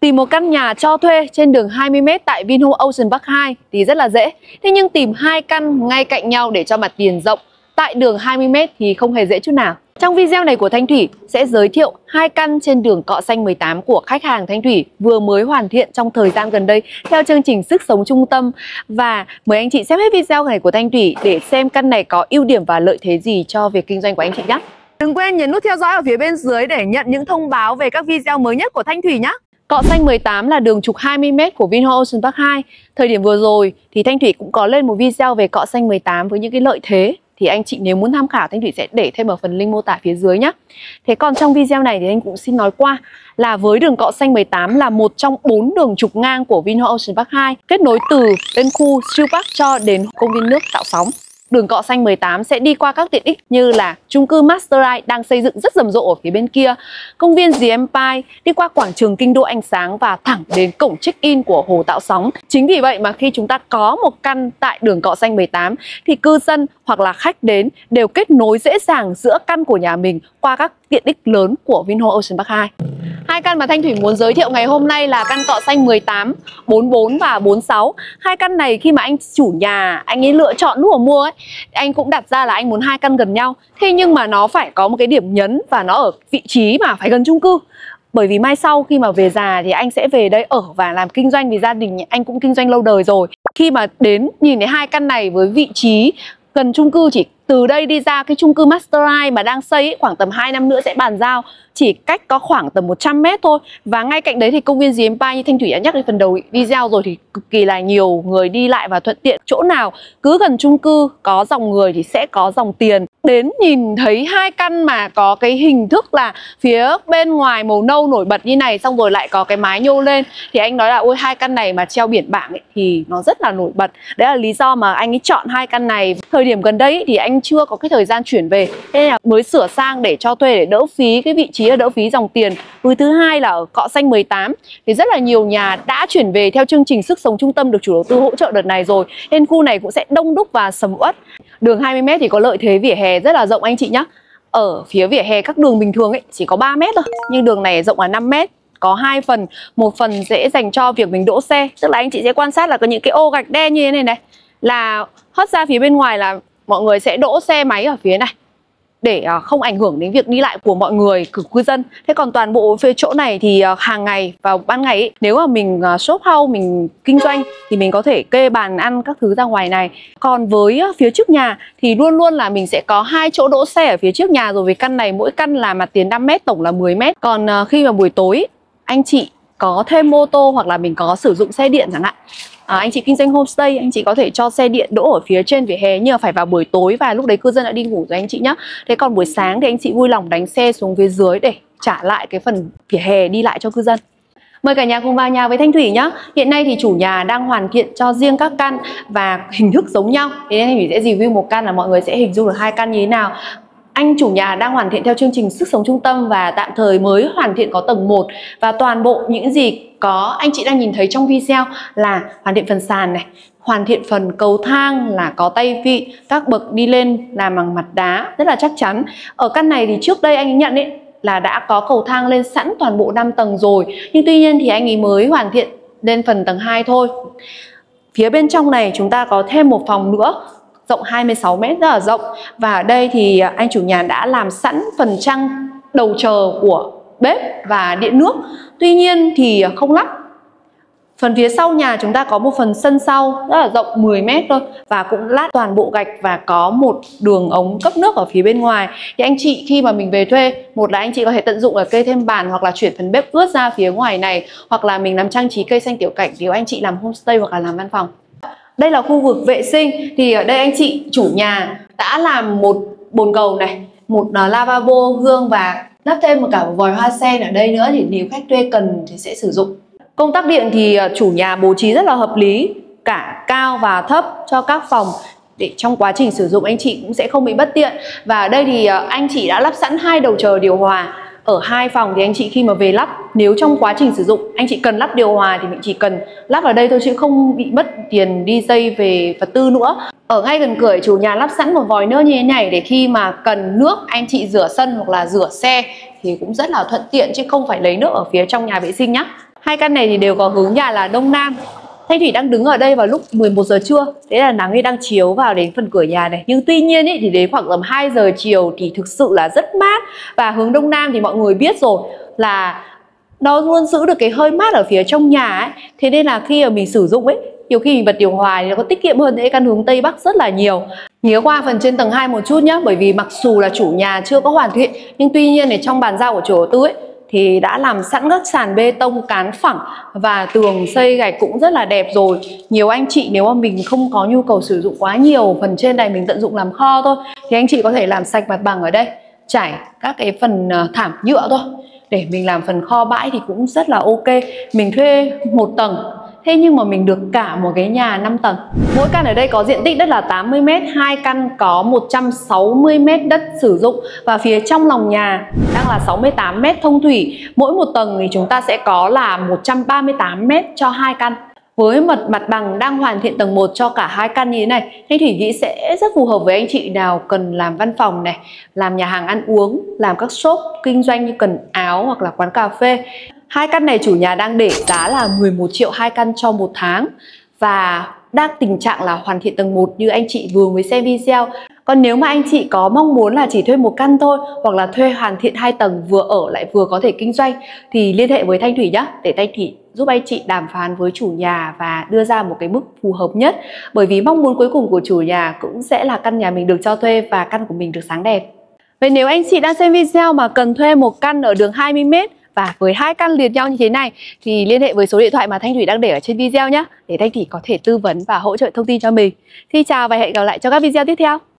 Tìm một căn nhà cho thuê trên đường 20m tại Vinhome Ocean Park 2 thì rất là dễ. Thế nhưng tìm hai căn ngay cạnh nhau để cho mặt tiền rộng tại đường 20m thì không hề dễ chút nào. Trong video này của Thanh Thủy sẽ giới thiệu hai căn trên đường Cọ Xanh 18 của khách hàng Thanh Thủy vừa mới hoàn thiện trong thời gian gần đây theo chương trình Sức Sống Trung Tâm và mời anh chị xem hết video này của Thanh Thủy để xem căn này có ưu điểm và lợi thế gì cho việc kinh doanh của anh chị nhé. Đừng quên nhấn nút theo dõi ở phía bên dưới để nhận những thông báo về các video mới nhất của Thanh Thủy nhé. Cọ xanh 18 là đường trục 20m của Vinhome Ocean Park 2. Thời điểm vừa rồi thì Thanh Thủy cũng có lên một video về cọ xanh 18 với những cái lợi thế thì anh chị nếu muốn tham khảo, Thanh Thủy sẽ để thêm ở phần link mô tả phía dưới nhé. Thế còn trong video này thì anh cũng xin nói qua là với đường cọ xanh 18 là một trong bốn đường trục ngang của Vinhome Ocean Park 2 kết nối từ bên khu siêu park cho đến công viên nước tạo sóng. Đường cọ xanh 18 sẽ đi qua các tiện ích như là chung cư Masterite đang xây dựng rất rầm rộ ở phía bên kia, công viên The Empire, đi qua quảng trường Kinh đô ánh sáng và thẳng đến cổng check-in của Hồ Tạo Sóng. Chính vì vậy mà khi chúng ta có một căn tại đường cọ xanh 18 thì cư dân hoặc là khách đến đều kết nối dễ dàng giữa căn của nhà mình qua các tiện ích lớn của Vinhome Ocean Park 2. Hai căn mà Thanh Thủy muốn giới thiệu ngày hôm nay là căn cọ xanh 18, 44 và 46. Hai căn này khi mà anh chủ nhà anh ấy lựa chọn lúc mà mua ấy, anh cũng đặt ra là anh muốn hai căn gần nhau. Thế nhưng mà nó phải có một cái điểm nhấn và nó ở vị trí mà phải gần chung cư. Bởi vì mai sau khi mà về già thì anh sẽ về đây ở và làm kinh doanh vì gia đình anh cũng kinh doanh lâu đời rồi. Khi mà đến nhìn thấy hai căn này với vị trí gần chung cư chỉ từ đây đi ra cái chung cư Masterline mà đang xây ấy, khoảng tầm 2 năm nữa sẽ bàn giao chỉ cách có khoảng tầm 100 mét thôi. Và ngay cạnh đấy thì công viên GM như Thanh Thủy đã nhắc đến phần đầu video rồi thì cực kỳ là nhiều người đi lại và thuận tiện. Chỗ nào cứ gần chung cư có dòng người thì sẽ có dòng tiền. Đến nhìn thấy hai căn mà có cái hình thức là phía bên ngoài màu nâu nổi bật như này xong rồi lại có cái mái nhô lên thì anh nói là ôi hai căn này mà treo biển bảng ấy, thì nó rất là nổi bật. Đấy là lý do mà anh ấy chọn hai căn này. Thời điểm gần đây thì anh chưa có cái thời gian chuyển về nên là mới sửa sang để cho thuê để đỡ phí cái vị trí là đỡ phí dòng tiền. Với thứ hai là ở cọ xanh 18 thì rất là nhiều nhà đã chuyển về theo chương trình sức sống trung tâm được chủ đầu tư hỗ trợ đợt này rồi. Nên khu này cũng sẽ đông đúc và sầm uất. Đường 20m thì có lợi thế vỉa hè rất là rộng anh chị nhé ở phía vỉa hè các đường bình thường ấy, chỉ có 3 mét thôi. Nhưng đường này rộng là 5 mét, có hai phần. Một phần dễ dành cho việc mình đỗ xe. Tức là anh chị sẽ quan sát là có những cái ô gạch đen như thế này này. Là hất ra phía bên ngoài là mọi người sẽ đỗ xe máy ở phía này để à, không ảnh hưởng đến việc đi lại của mọi người cử cư dân. Thế còn toàn bộ phía chỗ này thì à, hàng ngày vào ban ngày ấy, nếu mà mình à, shop house mình kinh doanh thì mình có thể kê bàn ăn các thứ ra ngoài này. Còn với phía trước nhà thì luôn luôn là mình sẽ có hai chỗ đỗ xe ở phía trước nhà. Rồi vì căn này mỗi căn là mặt tiền 5 mét tổng là 10 mét. Còn khi mà buổi tối anh chị có thêm mô tô hoặc là mình có sử dụng xe điện chẳng hạn. À, anh chị kinh doanh homestay anh chị có thể cho xe điện đỗ ở phía trên vỉa hè nhưng mà phải vào buổi tối và lúc đấy cư dân đã đi ngủ rồi anh chị nhé thế còn buổi sáng thì anh chị vui lòng đánh xe xuống phía dưới để trả lại cái phần vỉa hè đi lại cho cư dân. Mời cả nhà cùng vào nhà với Thanh Thủy nhé Hiện nay thì chủ nhà đang hoàn thiện cho riêng các căn và hình thức giống nhau. Thế nên Thanh Thủy sẽ review một căn là mọi người sẽ hình dung được hai căn như thế nào anh chủ nhà đang hoàn thiện theo chương trình sức sống trung tâm và tạm thời mới hoàn thiện có tầng 1 và toàn bộ những gì có anh chị đang nhìn thấy trong video là hoàn thiện phần sàn này, hoàn thiện phần cầu thang là có tay vị, các bậc đi lên làm bằng mặt đá, rất là chắc chắn. Ở căn này thì trước đây anh ấy nhận ấy là đã có cầu thang lên sẵn toàn bộ 5 tầng rồi. Nhưng tuy nhiên thì anh ấy mới hoàn thiện lên phần tầng 2 thôi. Phía bên trong này chúng ta có thêm một phòng nữa rộng 26 mét rất là rộng. Và ở đây thì anh chủ nhà đã làm sẵn phần trăng đầu chờ của bếp và điện nước. Tuy nhiên thì không lắp. Phần phía sau nhà chúng ta có một phần sân sau rất là rộng 10 mét thôi. Và cũng lát toàn bộ gạch và có một đường ống cấp nước ở phía bên ngoài. Thì anh chị khi mà mình về thuê, một là anh chị có thể tận dụng là cây thêm bàn hoặc là chuyển phần bếp ướt ra phía ngoài này. Hoặc là mình làm trang trí cây xanh tiểu cảnh nếu anh chị làm homestay hoặc là làm văn phòng. Đây là khu vực vệ sinh thì ở đây anh chị chủ nhà đã làm một bồn cầu này, một à, lavabo, gương và lắp thêm một cả một vòi hoa sen ở đây nữa thì nếu khách thuê cần thì sẽ sử dụng. Công tắc điện thì à, chủ nhà bố trí rất là hợp lý, cả cao và thấp cho các phòng để trong quá trình sử dụng anh chị cũng sẽ không bị bất tiện. Và ở đây thì à, anh chị đã lắp sẵn hai đầu chờ điều hòa ở hai phòng thì anh chị khi mà về lắp, nếu trong quá trình sử dụng, anh chị cần lắp điều hòa thì mình chỉ cần lắp ở đây thôi chứ không bị mất tiền đi dây về vật tư nữa ở ngay gần cửa chủ nhà lắp sẵn một vòi nước như thế này để khi mà cần nước, anh chị rửa sân hoặc là rửa xe thì cũng rất là thuận tiện chứ không phải lấy nước ở phía trong nhà vệ sinh nhá Hai căn này thì đều có hướng nhà là đông nam. Thanh Thủy đang đứng ở đây vào lúc 11 giờ trưa. Thế là nắng thì đang chiếu vào đến phần cửa nhà này. Nhưng tuy nhiên ý, thì đến khoảng tầm 2 giờ chiều thì thực sự là rất mát. Và hướng đông nam thì mọi người biết rồi là nó luôn giữ được cái hơi mát ở phía trong nhà ấy. Thế nên là khi mà mình sử dụng ấy nhiều khi mình bật điều hòa thì nó có tiết kiệm hơn. Những căn hướng Tây Bắc rất là nhiều. Nhớ qua phần trên tầng 2 một chút nhé Bởi vì mặc dù là chủ nhà chưa có hoàn thiện Nhưng tuy nhiên thì trong bàn giao của chủ đầu tư ấy thì đã làm sẵn các sàn bê tông cán phẳng và tường xây gạch cũng rất là đẹp rồi. Nhiều anh chị nếu mà mình không có nhu cầu sử dụng quá nhiều, phần trên này mình tận dụng làm kho thôi, thì anh chị có thể làm sạch mặt bằng ở đây, trải các cái phần ờ, thảm nhựa thôi. Để mình làm phần kho bãi thì cũng rất là ok. Mình thuê một tầng Thế nhưng mà mình được cả một cái nhà 5 tầng. Mỗi căn ở đây có diện tích đất là 80m hai căn có 160m đất sử dụng Và phía trong lòng nhà đang là 68m thông thủy. Mỗi một tầng thì chúng ta sẽ có là 138m cho hai căn. Với mặt mặt bằng đang hoàn thiện tầng 1 cho cả hai căn như thế này Thanh Thủy nghĩ sẽ rất phù hợp với anh chị nào cần làm văn phòng này Làm nhà hàng ăn uống, làm các shop kinh doanh như cần áo hoặc là quán cà phê. Hai căn này chủ nhà đang để giá là 11 triệu hai căn cho một tháng và đang tình trạng là hoàn thiện tầng 1 như anh chị vừa mới xem video. Còn nếu mà anh chị có mong muốn là chỉ thuê một căn thôi, hoặc là thuê hoàn thiện hai tầng vừa ở lại vừa có thể kinh doanh, thì liên hệ với Thanh Thủy nhé để Thanh Thủy giúp anh chị đàm phán với chủ nhà và đưa ra một cái mức phù hợp nhất bởi vì mong muốn cuối cùng của chủ nhà cũng sẽ là căn nhà mình được cho thuê và căn của mình được sáng đẹp. Vậy nếu anh chị đang xem video mà cần thuê một căn ở đường 20m và với hai căn liền nhau như thế này thì liên hệ với số điện thoại mà Thanh Thủy đang để ở trên video nhé, để Thanh Thủy có thể tư vấn và hỗ trợ thông tin cho mình. Xin chào và hẹn gặp lại trong các video tiếp theo.